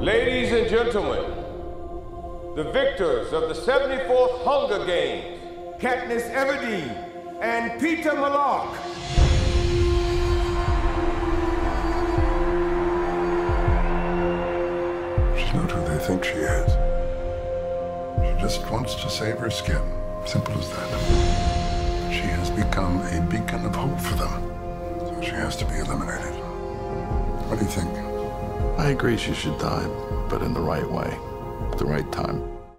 Ladies and gentlemen, the victors of the 74th Hunger Games, Katniss Everdeen and Peeta Mellark. She's not who they think she is. She just wants to save her skin. Simple as that. She has become a beacon of hope for them. So she has to be eliminated. What do you think? I agree she should die, but in the right way, at the right time.